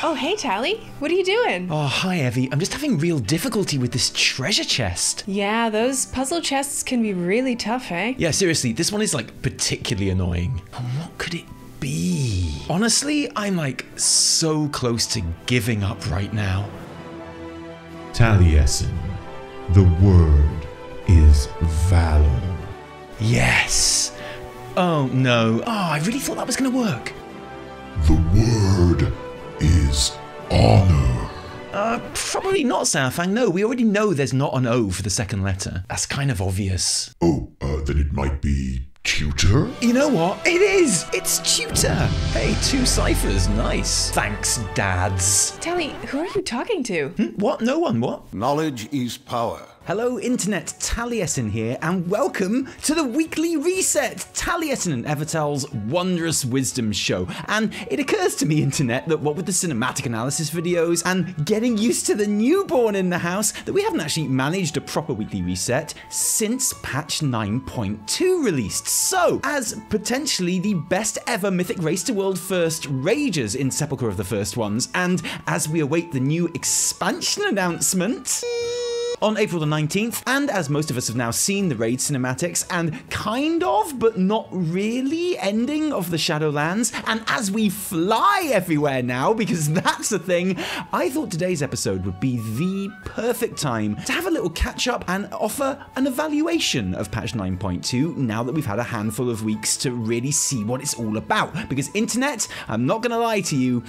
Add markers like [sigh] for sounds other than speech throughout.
Oh, hey, Tally. What are you doing? Oh, hi, Evie. I'm just having real difficulty with this treasure chest. Yeah, those puzzle chests can be really tough, eh? Yeah, seriously, this one is like particularly annoying. And what could it be? Honestly, I'm like so close to giving up right now. Taliesin, the word is valor. Yes. Oh, no. Oh, I really thought that was going to work. The word is honor. Uh, probably not, Saurfang. No, we already know there's not an O for the second letter. That's kind of obvious. Oh, uh, then it might be tutor? You know what? It is! It's tutor! Hey, two ciphers. Nice. Thanks, dads. Tally, who are you talking to? Hmm? What? No one? What? Knowledge is power. Hello, Internet. Taliesin here, and welcome to the weekly reset. Taliesin and Evitel's wondrous wisdom show. And it occurs to me, Internet, that what with the cinematic analysis videos and getting used to the newborn in the house, that we haven't actually managed a proper weekly reset since patch 9.2 released. So, as potentially the best ever Mythic Race to World First rages in Sepulchre of the First Ones, and as we await the new expansion announcement on April the 19th, and as most of us have now seen the raid cinematics and kind of, but not really, ending of the Shadowlands, and as we fly everywhere now, because [laughs] that's the thing, I thought today's episode would be the perfect time to have a little catch up and offer an evaluation of patch 9.2 now that we've had a handful of weeks to really see what it's all about. Because, internet, I'm not gonna lie to you,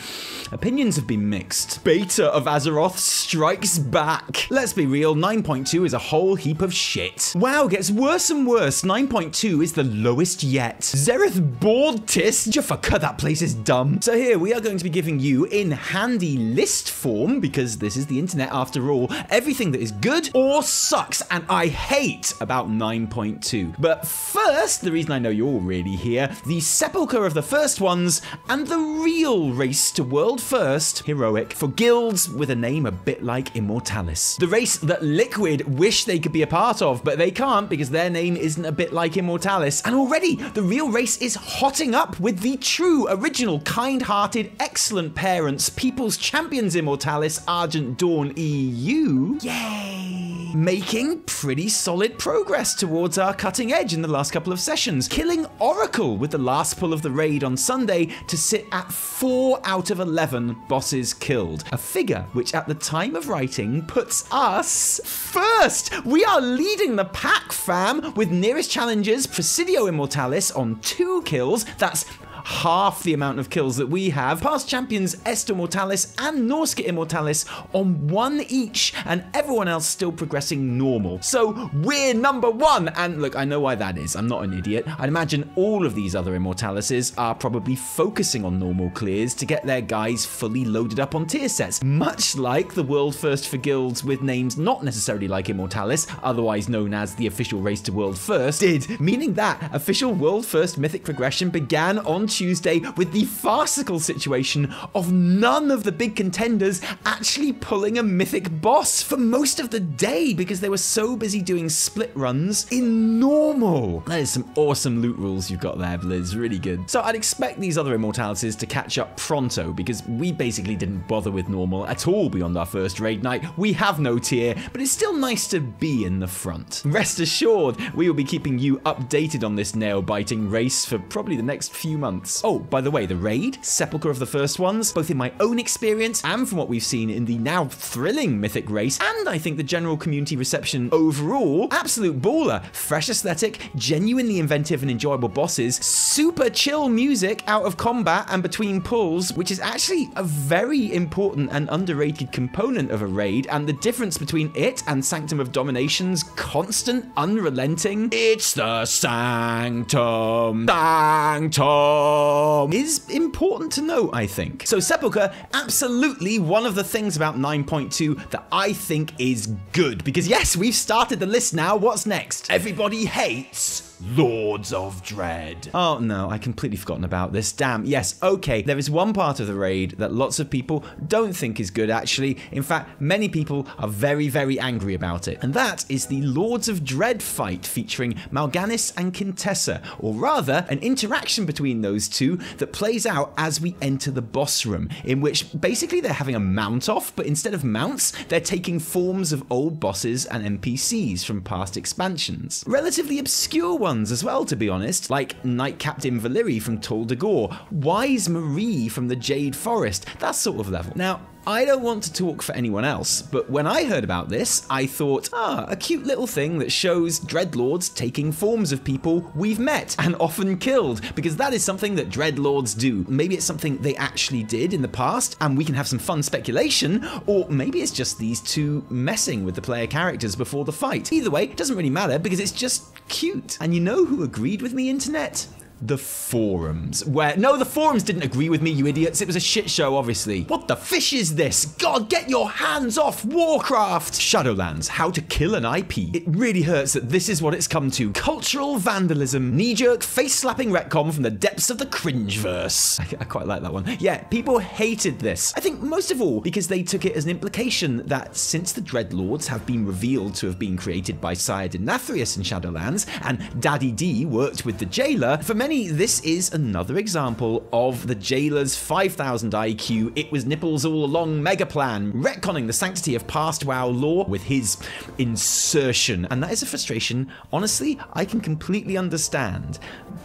opinions have been mixed. Beta of Azeroth strikes back. Let's be real, 9.2 is a whole heap of shit. Wow, gets worse and worse. 9.2 is the lowest yet. Zereth Boardtis, Jafaka, that place is dumb. So here we are going to be giving you in handy list form, because this is the internet after all, everything that is good or sucks and I hate about 9.2. But first, the reason I know you're all really here, the sepulchre of the first ones and the real race to world first, heroic, for guilds with a name a bit like Immortalis. The race that Liquid wish they could be a part of, but they can't because their name isn't a bit like Immortalis. And already, the real race is hotting up with the true, original, kind hearted, excellent parents, People's Champions Immortalis, Argent Dawn EU. Yay! Making pretty solid progress towards our cutting edge in the last couple of sessions, killing Oracle with the last pull of the raid on Sunday to sit at 4 out of 11 bosses killed. A figure which, at the time of writing, puts us first. We are leading the pack, fam, with nearest challengers Presidio Immortalis on two kills. That's half the amount of kills that we have. Past champions Estor Mortalis and Norska Immortalis on one each, and everyone else still progressing normal. So we're number one. And look, I know why that is. I'm not an idiot. I'd imagine all of these other Immortalises are probably focusing on normal clears to get their guys fully loaded up on tier sets, much like the world first for guilds with names not necessarily like Immortalis, otherwise known as the official race to world first, did, meaning that official world first mythic progression began on Tuesday with the farcical situation of none of the big contenders actually pulling a mythic boss for most of the day because they were so busy doing split runs in normal. That is some awesome loot rules you've got there, Blizz. Really good. So I'd expect these other Immortalises to catch up pronto because we basically didn't bother with normal at all beyond our first raid night. We have no tier, but it's still nice to be in the front. Rest assured, we will be keeping you updated on this nail biting race for probably the next few months. Oh, by the way, the raid, Sepulchre of the First Ones, both in my own experience and from what we've seen in the now thrilling Mythic race, and I think the general community reception overall, absolute baller. Fresh aesthetic, genuinely inventive and enjoyable bosses, super chill music out of combat and between pulls, which is actually a very important and underrated component of a raid, and the difference between it and Sanctum of Domination's constant, unrelenting, it's the Sanctum, Sanctum, Um, is important to note, I think. So Sepulchre, absolutely one of the things about 9.2 that I think is good, because yes, we've started the list now, what's next? Everybody hates Lords of Dread. Oh no, I completely forgotten about this. Damn. Yes, okay. There is one part of the raid that lots of people don't think is good, actually. In fact, many people are very, very angry about it. And that is the Lords of Dread fight featuring Mal'Ganis and Quintessa, or rather, an interaction between those two that plays out as we enter the boss room, in which basically they're having a mount off, but instead of mounts, they're taking forms of old bosses and NPCs from past expansions. Relatively obscure ones as well, to be honest, like Knight Captain Valyri from Tol Dagor, Wise Mari from the Jade Forest, that sort of level. Now, I don't want to talk for anyone else, but when I heard about this, I thought, ah, a cute little thing that shows Dreadlords taking forms of people we've met and often killed, because that is something that Dreadlords do. Maybe it's something they actually did in the past, and we can have some fun speculation, or maybe it's just these two messing with the player characters before the fight. Either way, it doesn't really matter because it's just cute. And you know who agreed with me, internet? The forums. Where, no, the forums didn't agree with me, you idiots. It was a shit show, obviously. What the fish is this? God, get your hands off Warcraft! Shadowlands, how to kill an IP. It really hurts that this is what it's come to. Cultural vandalism, knee jerk, face slapping retcon from the depths of the cringeverse. I, I quite like that one. Yeah, people hated this. I think most of all because they took it as an implication that since the Dreadlords have been revealed to have been created by Sire Denathrius in Shadowlands, and Daddy D worked with the jailer, for many this is another example of the jailer's 5000 IQ, it was nipples all along mega plan, retconning the sanctity of past WoW lore with his insertion. And that is a frustration, honestly, I can completely understand.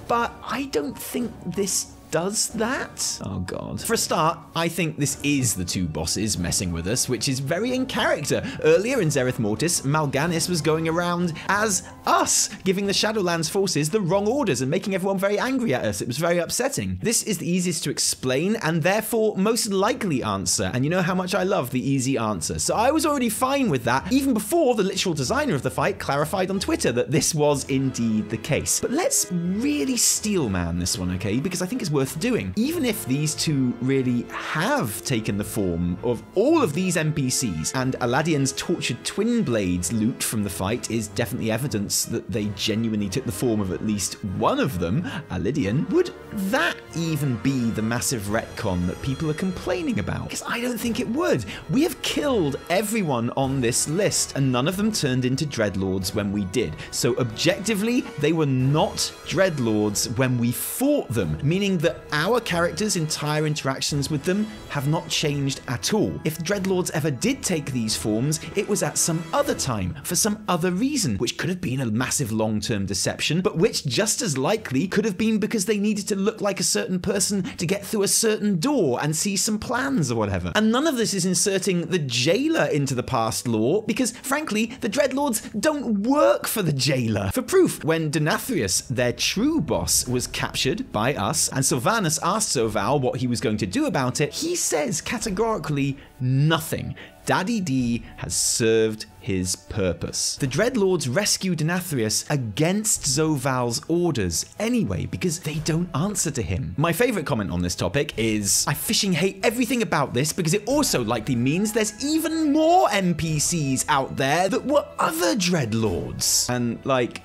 But I don't think this does that? Oh god. For a start, I think this is the two bosses messing with us, which is very in character. Earlier in Zereth Mortis, Mal'Ganis was going around as us, giving the Shadowlands forces the wrong orders and making everyone very angry at us. It was very upsetting. This is the easiest to explain and therefore most likely answer, and you know how much I love the easy answer. So I was already fine with that, even before the literal designer of the fight clarified on Twitter that this was indeed the case. But let's really steelman this one, okay? Because I think it's worth worth doing. Even if these two really have taken the form of all of these NPCs, and Aladian's tortured twin blades loot from the fight is definitely evidence that they genuinely took the form of at least one of them, Alidian, would that even be the massive retcon that people are complaining about? Because I don't think it would. We have killed everyone on this list, and none of them turned into Dreadlords when we did. So objectively, they were not Dreadlords when we fought them, meaning that our characters' entire interactions with them have not changed at all. If Dreadlords ever did take these forms, it was at some other time, for some other reason, which could have been a massive long term deception, but which just as likely could have been because they needed to look like a certain person to get through a certain door and see some plans or whatever. And none of this is inserting the jailer into the past lore, because frankly, the Dreadlords don't work for the jailer. For proof, when Denathrius, their true boss, was captured by us and so Sylvanas asked Zovaal what he was going to do about it, he says categorically nothing. Daddy D has served his purpose. The Dreadlords rescue Denathrius against Zovaal's orders anyway, because they don't answer to him. My favourite comment on this topic is I fishing hate everything about this because it also likely means there's even more NPCs out there that were other Dreadlords. And like,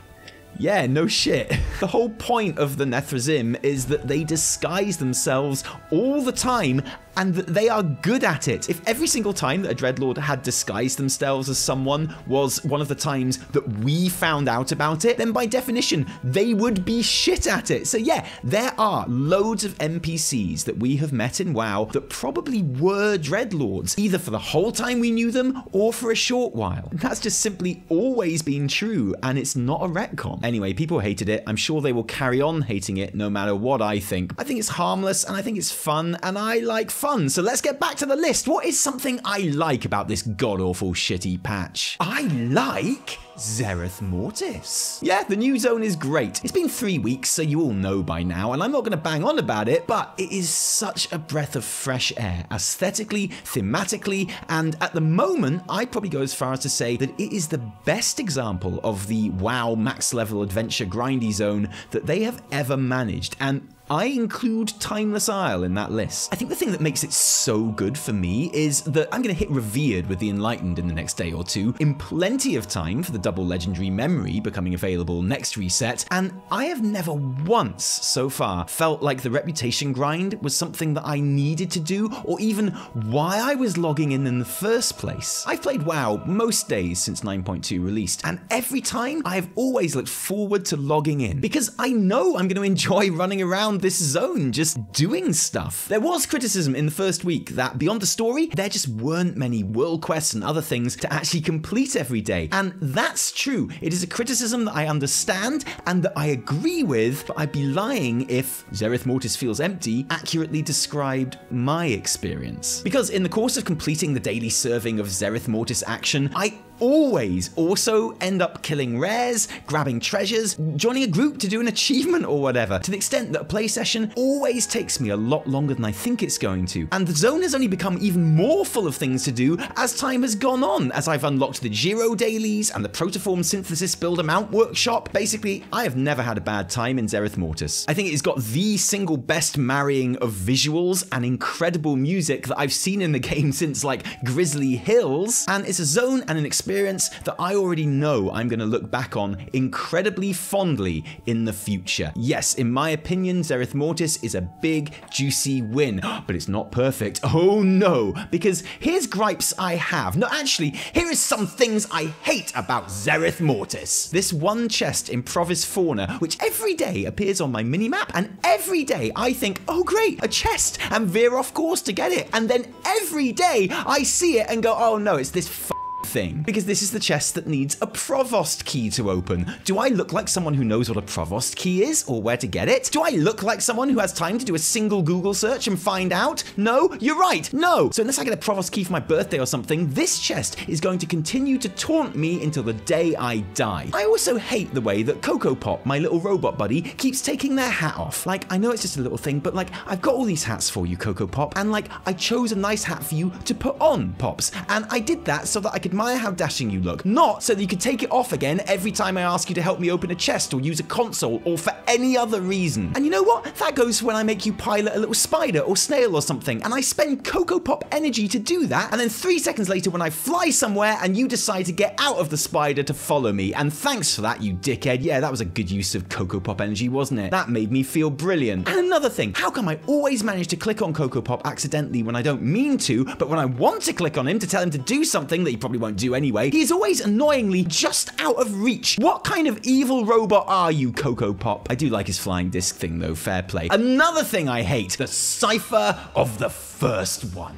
yeah, no shit. The whole point of the Nethrezim is that they disguise themselves all the time and they are good at it. If every single time that a Dreadlord had disguised themselves as someone was one of the times that we found out about it, then by definition, they would be shit at it. So yeah, there are loads of NPCs that we have met in WoW that probably were Dreadlords, either for the whole time we knew them or for a short while. That's just simply always been true, and it's not a retcon. Anyway, people hated it. I'm sure they will carry on hating it no matter what I think. I think it's harmless, and I think it's fun, and I like fun so let's get back to the list. What is something I like about this god awful shitty patch? I like Zereth Mortis. Yeah, the new zone is great. It's been three weeks, so you all know by now, and I'm not going to bang on about it, but it is such a breath of fresh air, aesthetically, thematically, and at the moment, I'd probably go as far as to say that it is the best example of the WoW max level adventure grindy zone that they have ever managed, and I include Timeless Isle in that list. I think the thing that makes it so good for me is that I'm going to hit Revered with the Enlightened in the next day or two, in plenty of time for the double legendary memory becoming available next reset, and I have never once so far felt like the reputation grind was something that I needed to do, or even why I was logging in in the first place. I've played WoW most days since 9.2 released, and every time I've always looked forward to logging in because I know I'm going to enjoy [laughs] running around this zone just doing stuff. There was criticism in the first week that beyond the story, there just weren't many world quests and other things to actually complete every day. And that's true. It is a criticism that I understand and that I agree with, but I'd be lying if Zereth Mortis Feels Empty accurately described my experience. Because in the course of completing the daily serving of Zereth Mortis action, I always also end up killing rares, grabbing treasures, joining a group to do an achievement or whatever, to the extent that a play session always takes me a lot longer than I think it's going to. And the zone has only become even more full of things to do as time has gone on, as I've unlocked the Jiro dailies and the Protoform Synthesis Builder Mount workshop. Basically, I have never had a bad time in Zereth Mortis. I think it's got the single best marrying of visuals and incredible music that I've seen in the [laughs] game since like Grizzly Hills, and it's a zone and an experience experience that I already know I'm going to look back on incredibly fondly in the future. Yes, in my opinion, Zereth Mortis is a big, juicy win, [gasps] but it's not perfect. Oh no, because here's gripes I have. No, actually, here is some things I hate about Zereth Mortis. This one chest in Fauna, which every day appears on my minimap, and every day I think, oh great, a chest, and veer off course to get it. And then every day I see it and go, oh no, it's this thing because this is the chest that needs a provost key to open. Do I look like someone who knows what a provost key is or where to get it? Do I look like someone who has time to do a single Google search and find out? No, you're right. No. So unless I get a provost key for my birthday or something, this chest is going to continue to taunt me until the day I die. I also hate the way that Coco Pop, my little robot buddy, keeps taking their hat off. Like, I know it's just a little thing, but like, I've got all these hats for you, Coco Pop, and like, I chose a nice hat for you to put on, Pops. And I did that so that I could admire how dashing you look, not so that you can take it off again every time I ask you to help me open a chest or use a console or for any other reason. And you know what? That goes for when I make you pilot a little spider or snail or something, and I spend Coco Pop energy to do that, and then three seconds later when I fly somewhere and you decide to get out of the spider to follow me, and thanks for that, you dickhead. Yeah, that was a good use of Coco Pop energy, wasn't it? That made me feel brilliant. And another thing, how come I always manage to click on Coco Pop accidentally when I don't mean to, but when I want to click on him to tell him to do something that he probably won't do anyway, he's always annoyingly just out of reach. What kind of evil robot are you, Coco Pop? I do like his flying disc thing though, fair play. Another thing I hate, the cipher of the first one.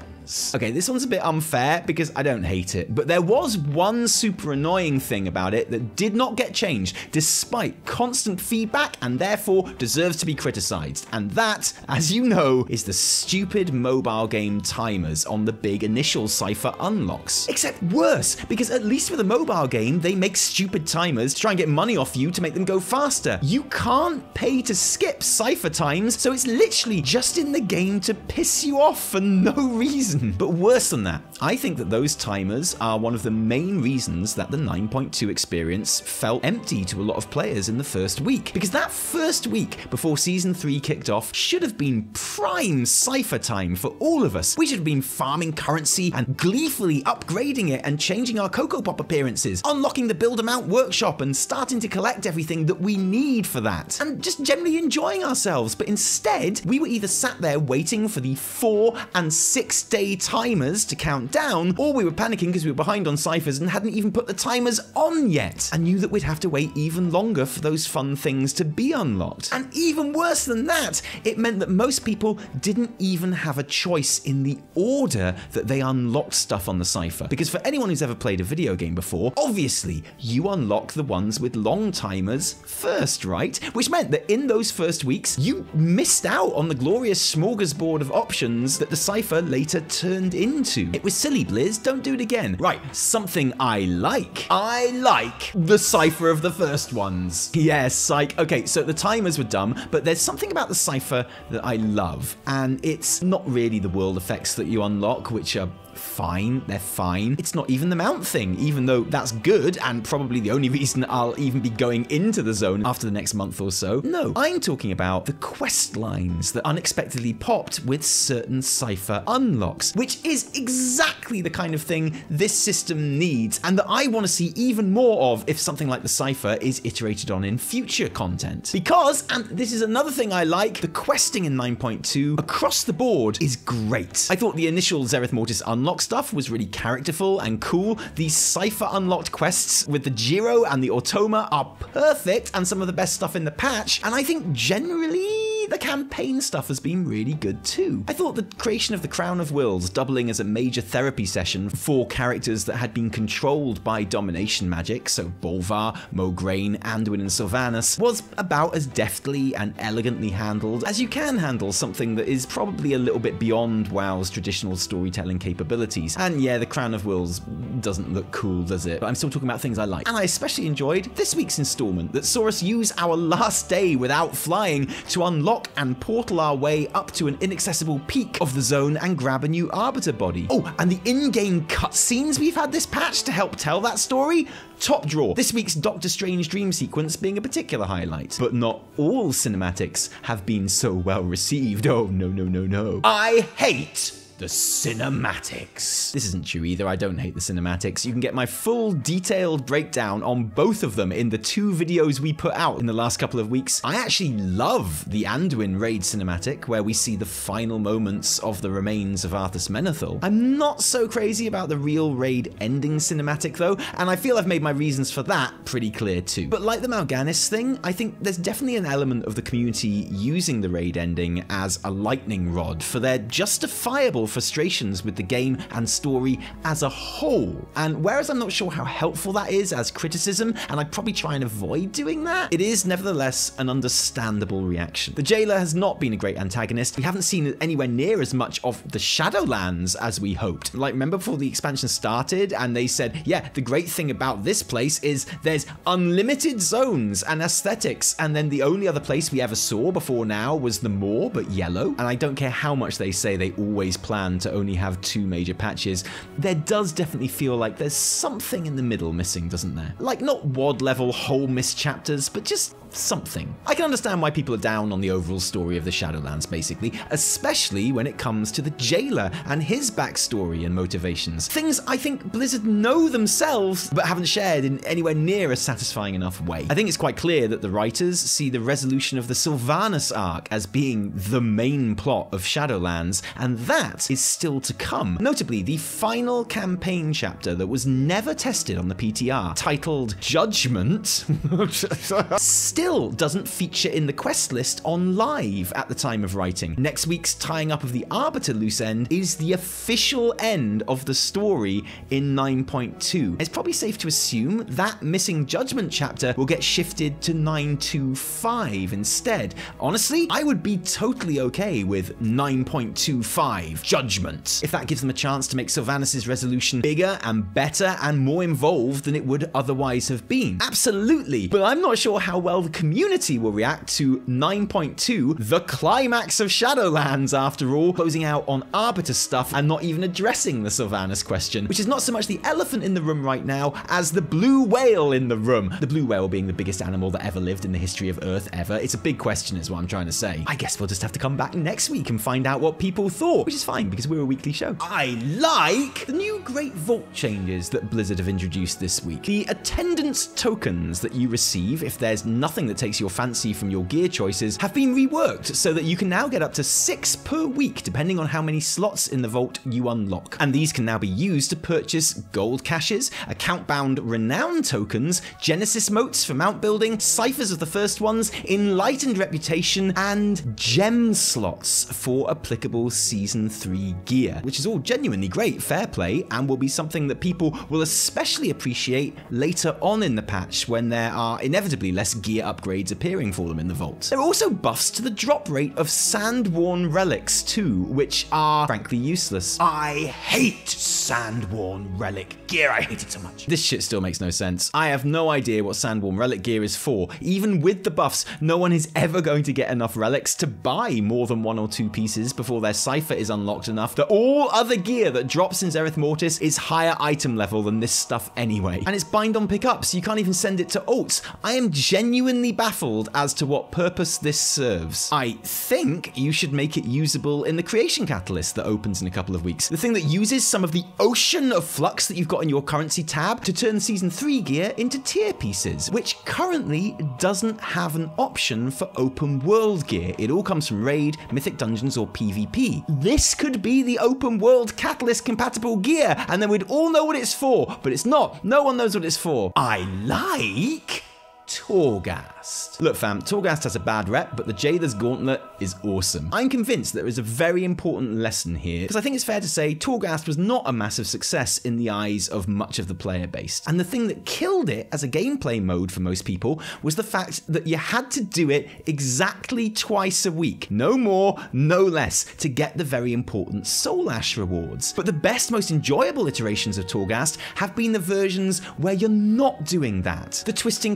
Okay, this one's a bit unfair because I don't hate it, but there was one super annoying thing about it that did not get changed despite constant feedback and therefore deserves to be criticized. And that, as you know, is the stupid mobile game timers on the big initial cipher unlocks. Except worse, because at least with a mobile game, they make stupid timers to try and get money off you to make them go faster. You can't pay to skip cipher times, so it's literally just in the game to piss you off for no reason. But worse than that, I think that those timers are one of the main reasons that the 9.2 experience felt empty to a lot of players in the first week. Because that first week before Season 3 kicked off should have been prime cipher time for all of us. We should have been farming currency and gleefully upgrading it and changing our Cocoa Pop appearances, unlocking the Build Amount workshop and starting to collect everything that we need for that, and just generally enjoying ourselves. But instead, we were either sat there waiting for the four and six day timers to count down, or we were panicking because we were behind on ciphers and hadn't even put the timers on yet, and knew that we'd have to wait even longer for those fun things to be unlocked. And even worse than that, it meant that most people didn't even have a choice in the order that they unlocked stuff on the cipher. Because for anyone who's ever played a video game before, obviously you unlock the ones with long timers first, right? Which meant that in those first weeks, you missed out on the glorious smorgasbord of options that the cipher later turned into. It was silly, Blizz. Don't do it again. Right, something I like. I like the cipher of the first ones. Yes, psych. Okay, so the timers were dumb, but there's something about the cipher that I love, and it's not really the world effects that you unlock, which are fine. They're fine. It's not even the mount thing, even though that's good and probably the only [laughs] reason I'll even be going into the zone after the next month or so. No, I'm talking about the quest lines that unexpectedly popped with certain Cypher unlocks, which is exactly the kind of thing this system needs and that I want to see even more of if something like the Cypher is iterated on in future content. Because, and this is another thing I like, the questing in 9.2 across the board is great. I thought the initial Zereth Mortis unlock stuff was really characterful and cool. These Cypher unlocked quests with the Jiro and the Automa are perfect and some of the best stuff in the patch, and I think generally the campaign stuff has been really good too. I thought the creation of the Crown of Wills doubling as a major therapy session for characters that had been controlled by domination magic, so Bolvar, Mograine, Anduin, and Sylvanas, was about as deftly and elegantly handled as you can handle something that is probably a little bit beyond WoW's traditional storytelling capabilities. And yeah, the Crown of Wills doesn't look cool, does it? But I'm still talking about things I like. And I especially enjoyed this week's installment that saw us use our last day without flying to unlock and portal our way up to an inaccessible peak of the zone and grab a new Arbiter body. Oh, and the in-game cutscenes we've had this patch to help tell that story? Top draw. This week's Doctor Strange dream sequence being a particular highlight. But not all cinematics have been so well received. Oh, no, no, no, no. I hate the cinematics. This isn't true either, I don't hate the cinematics. You can get my full detailed breakdown on both of them in the two videos we put out in the last couple of weeks. I actually love the Anduin raid cinematic, where we see the final moments of the remains of Arthas Menethil. I'm not so crazy about the real raid ending cinematic though, and I feel I've made my reasons for that pretty clear too. But like the Mal'Ganis thing, I think there's definitely an element of the community using the raid ending as a lightning rod for their justifiable frustrations with the game and story as a whole. And whereas I'm not sure how helpful that is as criticism, and I'd probably try and avoid doing that, it is nevertheless an understandable reaction. The Jailer has not been a great antagonist. We haven't seen anywhere near as much of the Shadowlands as we hoped. Like, remember before the expansion started and they said, yeah, the great thing about this place is there's unlimited zones and aesthetics, and then the only other place we ever saw before now was the moor, but yellow. And I don't care how much they say they always plan to only have two major patches, there does definitely feel like there's something in the middle missing, doesn't there? Like not WoD level whole missed chapters, but just something. I can understand why people are down on the overall story of the Shadowlands, basically, especially when it comes to the Jailer and his backstory and motivations. Things I think Blizzard know themselves, but haven't shared in anywhere near a satisfying enough way. I think it's quite clear that the writers see the resolution of the Sylvanas arc as being the main plot of Shadowlands, and that is still to come. Notably, the final campaign chapter that was never tested on the PTR, titled Judgment, [laughs] still doesn't feature in the quest list on live at the time of writing. Next week's tying up of the Arbiter loose end is the official end of the story in 9.2. It's probably safe to assume that missing Judgment chapter will get shifted to 9.25 instead. Honestly, I would be totally okay with 9.25 Judgment if that gives them a chance to make Sylvanas' resolution bigger and better and more involved than it would otherwise have been. Absolutely, but I'm not sure how well the community will react to 9.2, the climax of Shadowlands after all, closing out on Arbiter stuff and not even addressing the Sylvanas question, which is not so much the elephant in the room right now as the blue whale in the room. The blue whale being the biggest animal that ever lived in the history of Earth ever. It's a big question is what I'm trying to say. I guess we'll just have to come back next week and find out what people thought, which is fine because we're a weekly show. I like the new Great Vault changes that Blizzard have introduced this week. The attendance tokens that you receive if there's nothing that takes your fancy from your gear choices have been reworked so that you can now get up to six per week depending on how many slots in the vault you unlock. And these can now be used to purchase gold caches, account bound renown tokens, Genesis motes for mount building, ciphers of the first ones, enlightened reputation, and gem slots for applicable season 3 gear, which is all genuinely great, fair play, and will be something that people will especially appreciate later on in the patch when there are inevitably less gear upgrades appearing for them in the vault. There are also buffs to the drop rate of sand-worn relics too, which are frankly useless. I hate sand-worn relic gear, I hate it so much. This shit still makes no sense. I have no idea what sand-worn relic gear is for. Even with the buffs, no one is ever going to get enough relics to buy more than one or two pieces before their cipher is unlocked enough that all other gear that drops in Zereth Mortis is higher item level than this stuff anyway. And it's bind on pickup, so you can't even send it to alts. I am genuinely baffled as to what purpose this serves. I think you should make it usable in the creation catalyst that opens in a couple of weeks. The thing that uses some of the ocean of flux that you've got in your currency tab to turn season 3 gear into tier pieces, which currently doesn't have an option for open world gear. It all comes from raid, mythic dungeons, or PvP. This could be the open world catalyst compatible gear, and then we'd all know what it's for, but it's not. No one knows what it's for. I like Torghast. Look fam, Torghast has a bad rep, but the Jailer's Gauntlet is awesome. I'm convinced there is a very important lesson here, because I think it's fair to say Torghast was not a massive success in the eyes of much of the player base. And the thing that killed it as a gameplay mode for most people was the fact that you had to do it exactly twice a week. No more, no less, to get the very important Soul Ash rewards. But the best, most enjoyable iterations of Torghast have been the versions where you're not doing that. The Twisting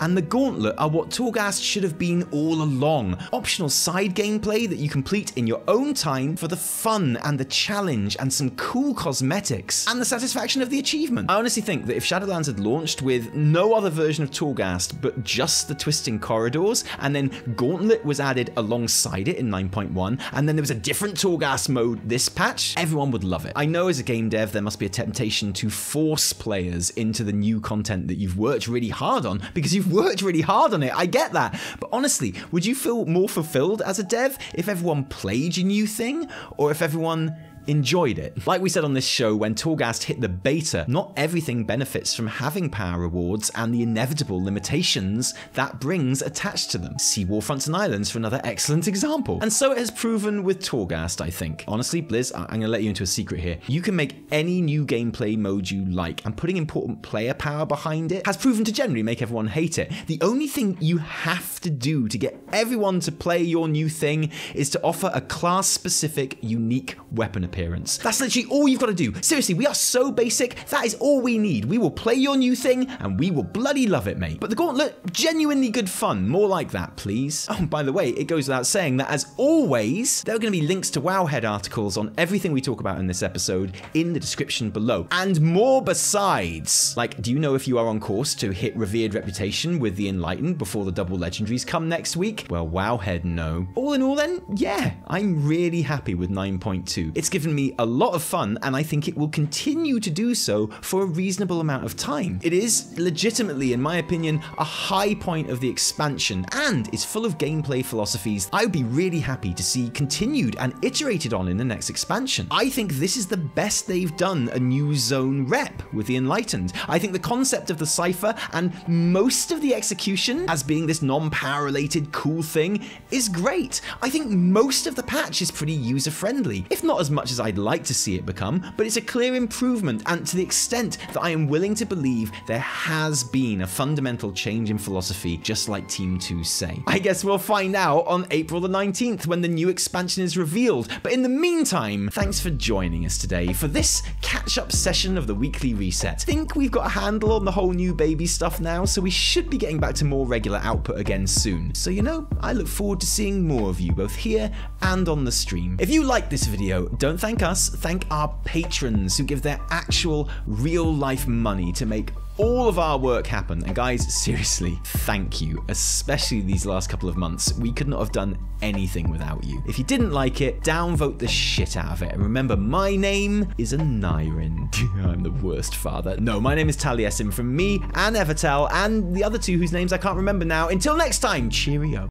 And the Gauntlet are what Torghast should have been all along. Optional side gameplay that you complete in your own time for the fun and the challenge and some cool cosmetics and the satisfaction of the achievement. I honestly think that if Shadowlands had launched with no other version of Torghast but just the Twisting Corridors and then Gauntlet was added alongside it in 9.1 and then there was a different Torghast mode this patch, everyone would love it. I know as a game dev there must be a temptation to force players into the new content that you've worked really hard on because you've worked really hard on it. I get that. But honestly, would you feel more fulfilled as a dev if everyone played your new thing or if everyone enjoyed it. Like we said on this show, when Torghast hit the beta, not everything benefits from having power rewards and the inevitable limitations that brings attached to them. See Warfronts and Islands for another excellent example. And so it has proven with Torghast, I think. Honestly, Blizz, I'm going to let you into a secret here. You can make any new gameplay mode you like, and putting important player power behind it has proven to generally make everyone hate it. The only thing you have to do to get everyone to play your new thing is to offer a class-specific, unique weapon appearance. That's literally all you've got to do. Seriously, we are so basic. That is all we need. We will play your new thing and we will bloody love it, mate. But the Gauntlet, genuinely good fun. More like that, please. Oh, by the way, it goes without saying that as always, there are going to be links to Wowhead articles on everything we talk about in this episode in the description below. And more besides. Like, do you know if you are on course to hit revered reputation with the Enlightened before the double legendaries come next week? Well, Wowhead, no. All in all, then, yeah, I'm really happy with 9.2. It's given me a lot of fun, and I think it will continue to do so for a reasonable amount of time. It is legitimately, in my opinion, a high point of the expansion, and is full of gameplay philosophies I would be really happy to see continued and iterated on in the next expansion. I think this is the best they've done a new zone rep with the Enlightened. I think the concept of the Cypher and most of the execution as being this non-power related cool thing is great. I think most of the patch is pretty user friendly, if not as much as I'd like to see it become, but it's a clear improvement and to the extent that I am willing to believe there has been a fundamental change in philosophy, just like Team 2 say. I guess we'll find out on April the 19th when the new expansion is revealed, but in the meantime, thanks for joining us today for this catch-up session of the weekly reset. Think we've got a handle on the whole new baby stuff now, so we should be getting back to more regular output again soon. So you know, I look forward to seeing more of you both here and on the stream. If you like this video, don't thank us, thank our patrons who give their actual real life money to make all of our work happen. And guys, seriously, thank you, especially these last couple of months. We could not have done anything without you. If you didn't like it, downvote the shit out of it. And remember, my name is a Nyrin. [laughs] I'm the worst father. No, my name is Taliesin from me and Evitel and the other two whose names I can't remember now. Until next time, cheerio.